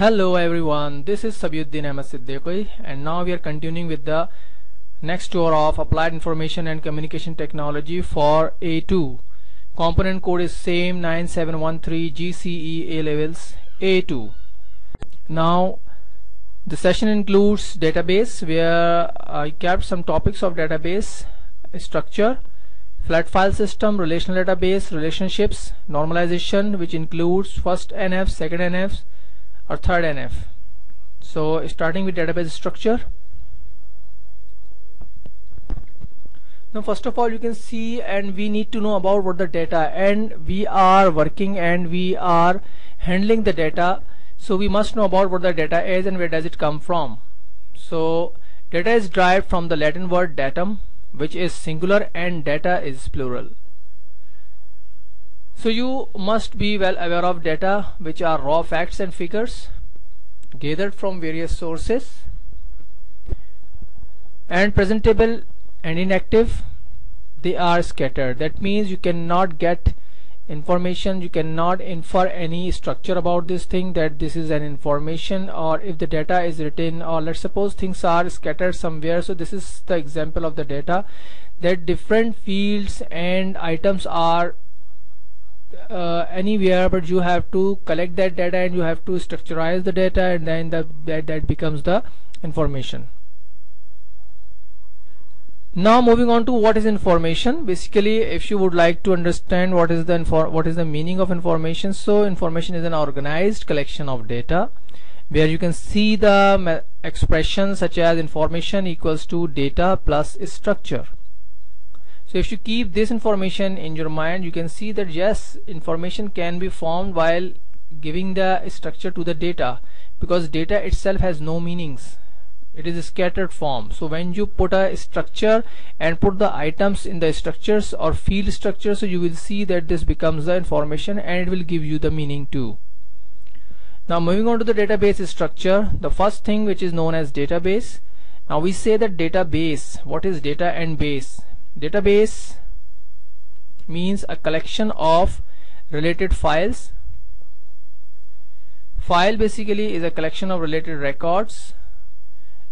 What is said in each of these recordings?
Hello everyone, this is Sabihuddin Ahmed Siddiqui and now we are continuing with the next tour of Applied Information and Communication Technology for A2. Component code is same 9713 GCE A levels A2. Now the session includes database where I kept some topics of database structure flat file system, relational database, relationships, normalization which includes first NF, second NF or third NF. So starting with database structure. Now first of all you can see and we need to know about what the data and we are working and we are handling the data so we must know about what the data is and where does it come from. So data is derived from the Latin word datum which is singular and data is plural. So you must be well aware of data which are raw facts and figures gathered from various sources and presentable and inactive. They are scattered. That means you cannot get information. You cannot infer any structure about this thing that this is an information or if the data is written or let's suppose things are scattered somewhere. So this is the example of the data. That different fields and items are uh, anywhere but you have to collect that data and you have to structurize the data and then the, that, that becomes the information. Now moving on to what is information. Basically if you would like to understand what is the what is the meaning of information so information is an organized collection of data where you can see the expression such as information equals to data plus structure so if you keep this information in your mind you can see that yes information can be formed while giving the structure to the data because data itself has no meanings. It is a scattered form. So when you put a structure and put the items in the structures or field structures so you will see that this becomes the information and it will give you the meaning too. Now moving on to the database structure the first thing which is known as database. Now we say that database. What is data and base database means a collection of related files. File basically is a collection of related records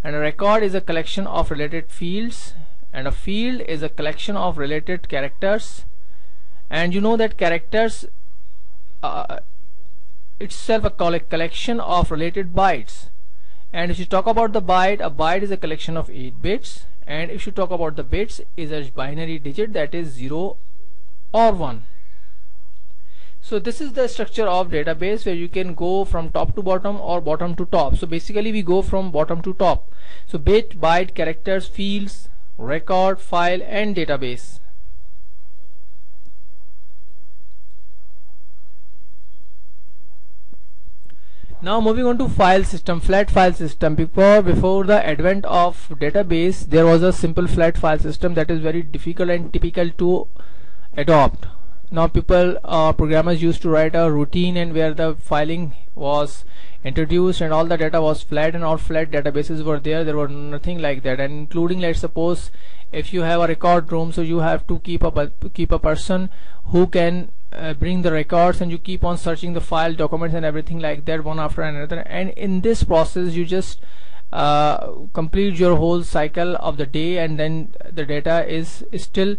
and a record is a collection of related fields and a field is a collection of related characters. And you know that characters uh, itself a collection of related bytes. And if you talk about the byte a byte is a collection of 8 bits and if you talk about the bits is a binary digit that is 0 or 1 so this is the structure of database where you can go from top to bottom or bottom to top. So basically we go from bottom to top. So bit byte characters fields record file and database now moving on to file system flat file system. Before before the advent of database there was a simple flat file system that is very difficult and typical to adopt. Now people uh, programmers used to write a routine and where the filing was introduced and all the data was flat and all flat databases were there. There were nothing like that. And including let's suppose if you have a record room so you have to keep a keep a person who can uh, bring the records and you keep on searching the file documents and everything like that one after another. And in this process you just uh, complete your whole cycle of the day and then the data is, is still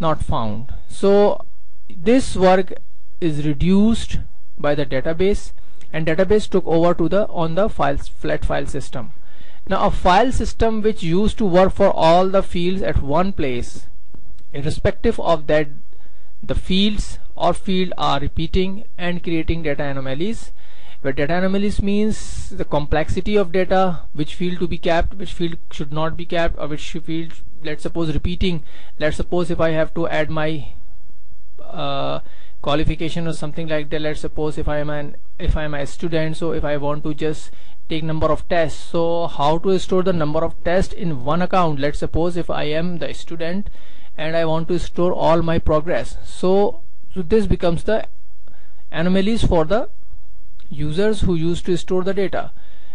not found. So this work is reduced by the database and database took over to the on the files flat file system. Now a file system which used to work for all the fields at one place irrespective of that the fields or field are repeating and creating data anomalies. Where data anomalies means the complexity of data which field to be kept which field should not be kept or which field let's suppose repeating. Let's suppose if I have to add my uh, qualification or something like that. Let's suppose if I am an if I am a student so if I want to just take number of tests so how to store the number of tests in one account? Let's suppose if I am the student and I want to store all my progress. So, so this becomes the anomalies for the users who used to store the data.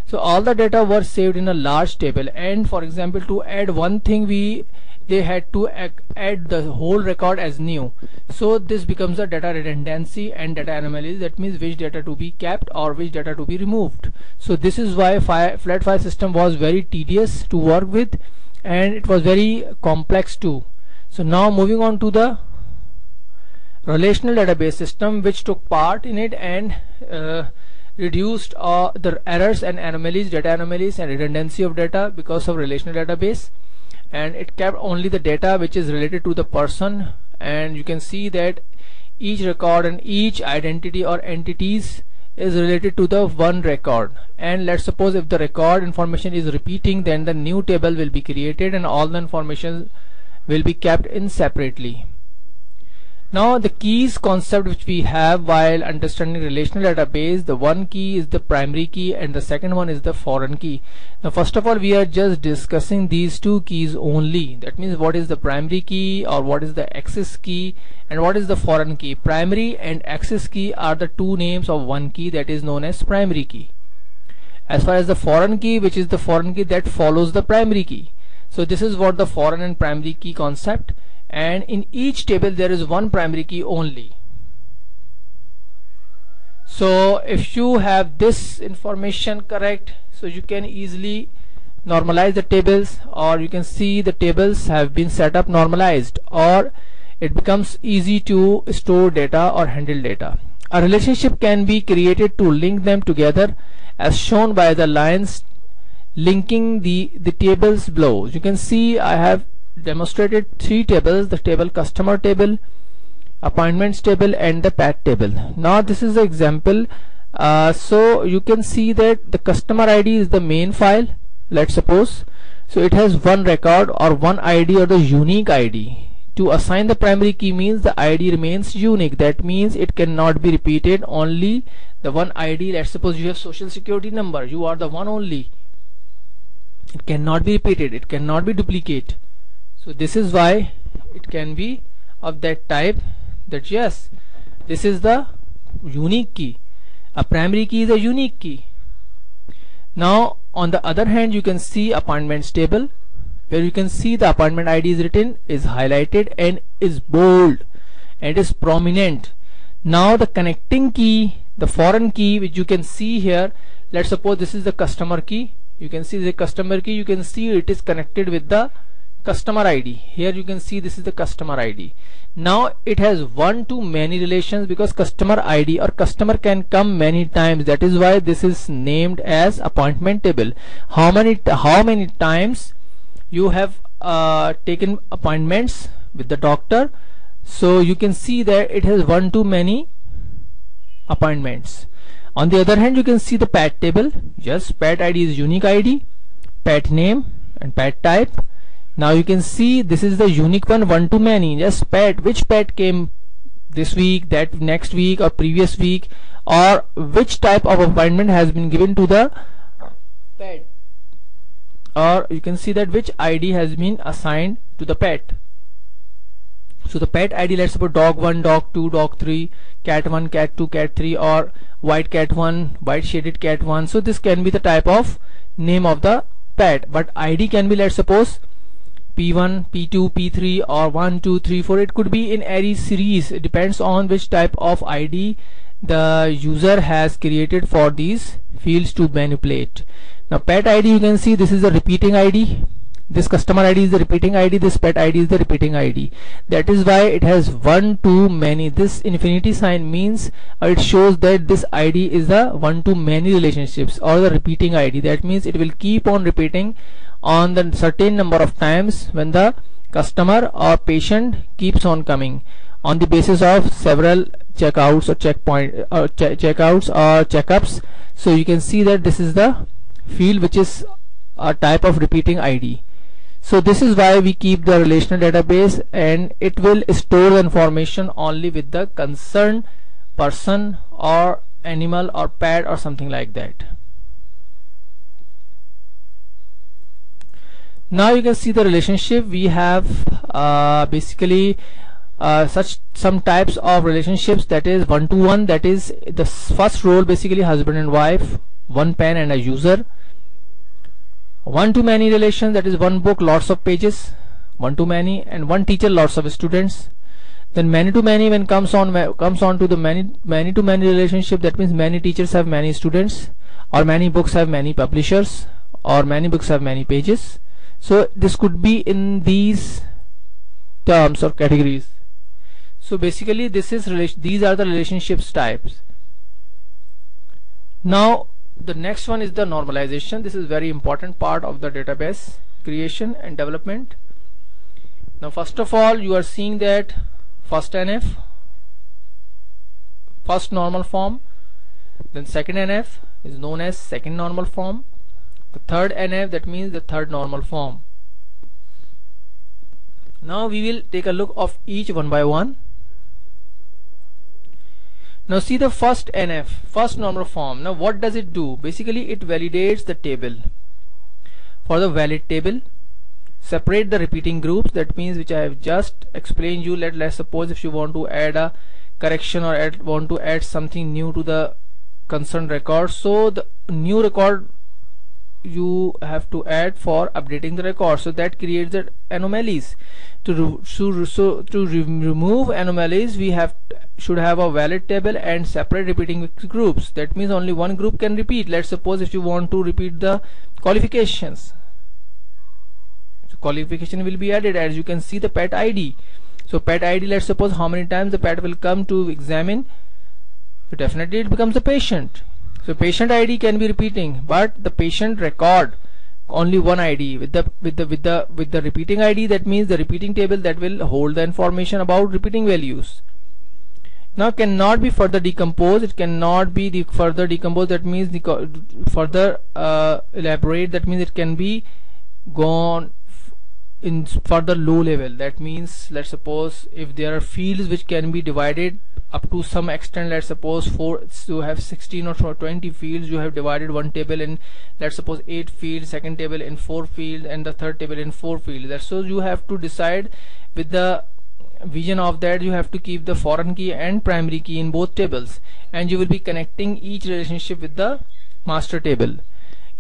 So all the data were saved in a large table. And for example to add one thing we they had to add the whole record as new. So this becomes a data redundancy and data anomalies that means which data to be kept or which data to be removed. So this is why flat file system was very tedious to work with. And it was very complex too. So now moving on to the relational database system which took part in it and uh, reduced uh, the errors and anomalies data anomalies and redundancy of data because of relational database. And it kept only the data which is related to the person. And you can see that each record and each identity or entities is related to the one record. And let's suppose if the record information is repeating then the new table will be created and all the information will be kept in separately now the keys concept which we have while understanding relational database, the one key is the primary key and the second one is the foreign key. Now first of all we are just discussing these two keys only. That means what is the primary key or what is the access key and what is the foreign key. Primary and access key are the two names of one key that is known as primary key. As far as the foreign key which is the foreign key that follows the primary key. So this is what the foreign and primary key concept and in each table there is one primary key only. So if you have this information correct so you can easily normalize the tables or you can see the tables have been set up normalized or it becomes easy to store data or handle data. A relationship can be created to link them together as shown by the lines linking the the tables below. You can see I have demonstrated three tables the table customer table appointments table and the pet table. Now this is the example. Uh, so you can see that the customer ID is the main file let's suppose. So it has one record or one ID or the unique ID to assign the primary key means the ID remains unique. That means it cannot be repeated. Only the one ID let's suppose you have social security number you are the one only. It cannot be repeated. It cannot be duplicate so this is why it can be of that type that yes this is the unique key. A primary key is a unique key. Now on the other hand you can see appointments table where you can see the appointment ID is written is highlighted and is bold and is prominent. Now the connecting key the foreign key which you can see here let's suppose this is the customer key. You can see the customer key. You can see it is connected with the customer ID here you can see this is the customer ID now it has one to many relations because customer ID or customer can come many times. That is why this is named as appointment table. How many how many times you have uh, taken appointments with the doctor? So you can see that it has one to many appointments. On the other hand you can see the pet table. Yes pet ID is unique ID pet name and pet type now you can see this is the unique one one to many. Just pet which pet came this week that next week or previous week or which type of appointment has been given to the pet? Or you can see that which ID has been assigned to the pet. So the pet ID let's suppose dog 1 dog 2 dog 3 cat 1 cat 2 cat 3 or white cat 1 white shaded cat 1 so this can be the type of name of the pet. But ID can be let's suppose P1, P2, P3 or 1, 2, 3, 4 it could be in any series. It depends on which type of ID the user has created for these fields to manipulate. Now pet ID you can see this is a repeating ID this customer ID is the repeating ID this pet ID is the repeating ID that is why it has one to many. This infinity sign means uh, it shows that this ID is the one to many relationships or the repeating ID that means it will keep on repeating on the certain number of times when the customer or patient keeps on coming. On the basis of several checkouts or checkpoint or uh, che checkouts or checkups. So you can see that this is the field which is a type of repeating ID so this is why we keep the relational database and it will store the information only with the concerned person or animal or pet or something like that now you can see the relationship. We have uh, basically uh, such some types of relationships. That is one to one that is the first role basically husband and wife one pen and a user. One to many relation that is one book lots of pages one to many and one teacher lots of students. Then many to many when comes on comes on to the many many to many relationship that means many teachers have many students or many books have many publishers or many books have many pages so this could be in these terms or categories. So basically this is these are the relationships types. Now the next one is the normalization. This is very important part of the database creation and development. Now first of all you are seeing that first NF first normal form. Then second NF is known as second normal form the third NF that means the third normal form. Now we will take a look of each one by one. Now see the first NF first normal form. Now what does it do? Basically it validates the table. For the valid table separate the repeating groups. That means which I have just explained you let let's suppose if you want to add a correction or add, want to add something new to the concerned record. So the new record you have to add for updating the record. So that creates the anomalies. To to, so to re remove anomalies we have should have a valid table and separate repeating groups. That means only one group can repeat. Let's suppose if you want to repeat the qualifications. So qualification will be added. As you can see the pet id so pet id let's suppose how many times the pet will come to examine. So definitely it becomes a patient so patient ID can be repeating, but the patient record only one ID with the with the with the with the repeating ID. That means the repeating table that will hold the information about repeating values. Now cannot be further decomposed. It cannot be the further decomposed. That means the further uh, elaborate. That means it can be gone in further low level. That means let's suppose if there are fields which can be divided up to some extent let's suppose for you have 16 or 20 fields you have divided one table in let's suppose 8 fields second table in 4 fields and the third table in 4 fields. That's so you have to decide with the vision of that you have to keep the foreign key and primary key in both tables. And you will be connecting each relationship with the master table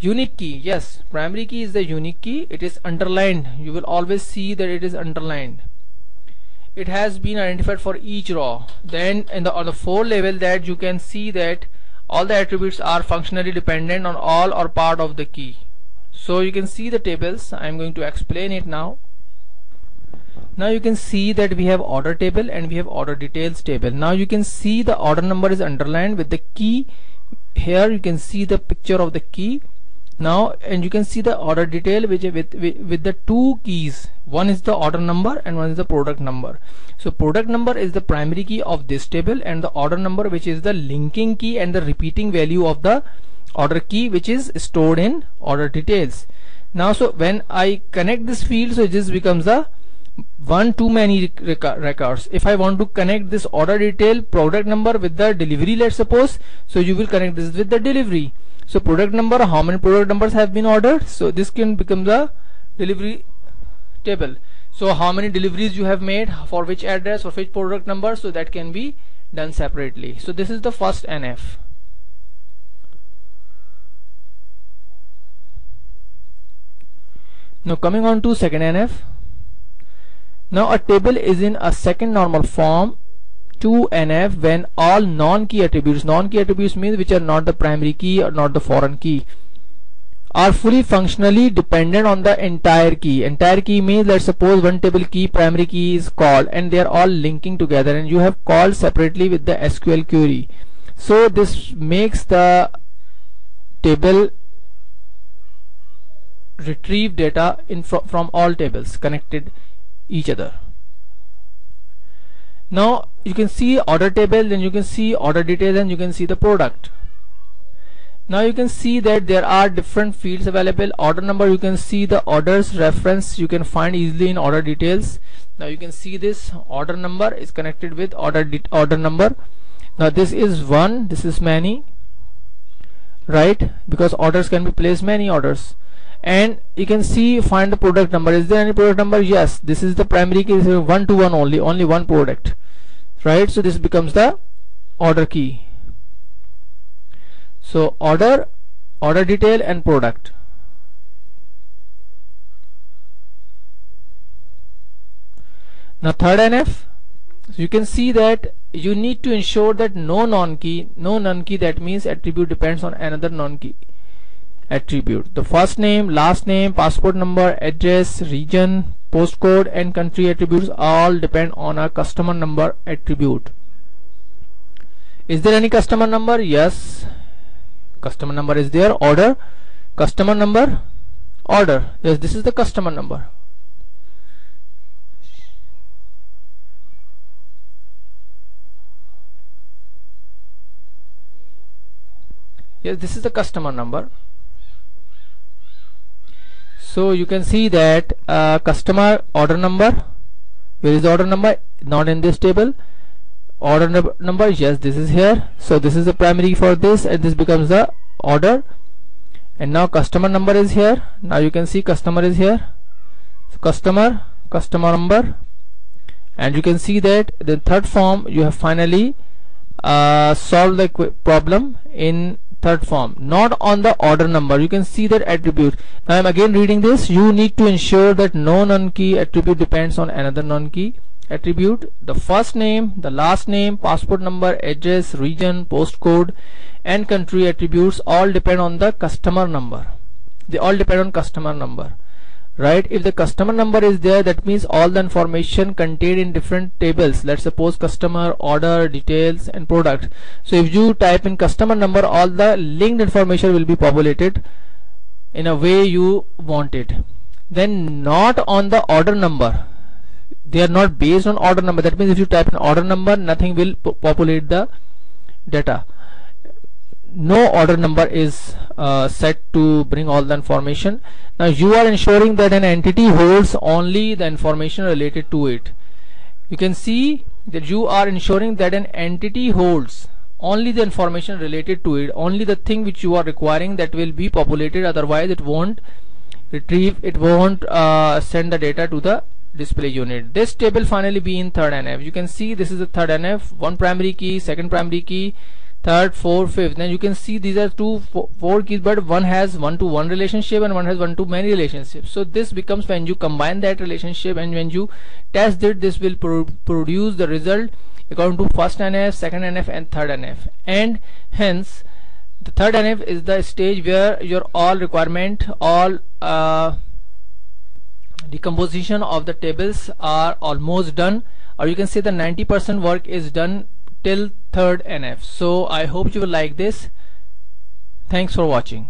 unique key yes. Primary key is the unique key. It is underlined. You will always see that it is underlined. It has been identified for each row. Then in the on the four level that you can see that all the attributes are functionally dependent on all or part of the key. So you can see the tables. I'm going to explain it now. Now you can see that we have order table and we have order details table. Now you can see the order number is underlined with the key. Here you can see the picture of the key now and you can see the order detail which with, with, with the two keys. One is the order number and one is the product number. So product number is the primary key of this table and the order number which is the linking key and the repeating value of the order key which is stored in order details. Now so when I connect this field so this becomes a one to many records. If I want to connect this order detail product number with the delivery let's suppose so you will connect this with the delivery so product number how many product numbers have been ordered? So this can become the delivery table. So how many deliveries you have made for which address or which product number? So that can be done separately. So this is the first NF now coming on to second NF now a table is in a second normal form to NF when all non-key attributes non-key attributes means which are not the primary key or not the foreign key are fully functionally dependent on the entire key. Entire key means let's suppose one table key primary key is called and they are all linking together and you have called separately with the SQL query. So this makes the table retrieve data in fr from all tables connected each other. Now you can see order table then you can see order details and you can see the product. Now you can see that there are different fields available. Order number you can see the orders reference. You can find easily in order details. Now you can see this order number is connected with order order number. Now this is one this is many right? Because orders can be placed many orders. And you can see find the product number. Is there any product number? Yes. This is the primary is one to one only only one product right? So this becomes the order key. So order order detail and product. Now third NF so you can see that you need to ensure that no non key no non key that means attribute depends on another non key attribute. The first name last name passport number address region postcode and country attributes all depend on a customer number attribute. Is there any customer number? Yes. Customer number is there. Order. Customer number? Order. Yes this is the customer number. Yes this is the customer number so you can see that uh, customer order number where is the order number? Not in this table. Order number yes this is here. So this is the primary for this and this becomes the order. And now customer number is here. Now you can see customer is here. So customer customer number. And you can see that the third form you have finally uh, solved the problem in third form. Not on the order number. You can see that attribute. Now I'm again reading this. You need to ensure that no non-key attribute depends on another non-key attribute. The first name the last name passport number address region postcode and country attributes all depend on the customer number. They all depend on customer number right? If the customer number is there that means all the information contained in different tables. Let's suppose customer order details and product so if you type in customer number all the linked information will be populated in a way you want it. Then not on the order number. They are not based on order number. That means if you type in order number nothing will populate the data no order number is uh, set to bring all the information. Now you are ensuring that an entity holds only the information related to it. You can see that you are ensuring that an entity holds only the information related to it. Only the thing which you are requiring that will be populated. Otherwise it won't retrieve it won't uh, send the data to the display unit. This table finally be in third NF you can see this is the third NF one primary key second primary key third fourth fifth. Now you can see these are two four, four keys but one has one to one relationship and one has one to many relationships. So this becomes when you combine that relationship and when you test it this will pro produce the result according to first NF second NF and third NF and hence the third NF is the stage where your all requirement all uh, decomposition of the tables are almost done or you can say the 90% work is done till third NF so I hope you will like this. Thanks for watching